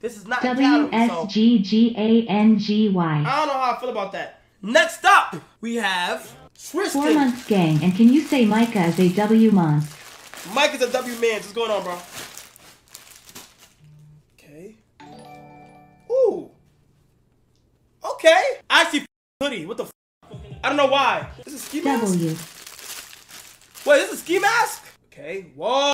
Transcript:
This is not W S G G A N G Y. I don't know how I feel about that. Next up, we have Tristan. Four months gang, and can you say Micah is a W month? Mike is a W man. What's going on, bro? Okay. Ooh. Okay. I see hoodie. What the? F- I don't know why. This is ski mask. W. Wait, this is ski mask. Okay. Whoa.